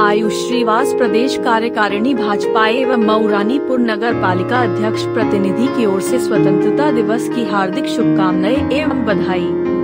आयुष श्रीवास प्रदेश कार्यकारिणी भाजपा एवं मऊरानीपुर नगर पालिका अध्यक्ष प्रतिनिधि की ओर से स्वतंत्रता दिवस की हार्दिक शुभकामनाएँ एवं बधाई।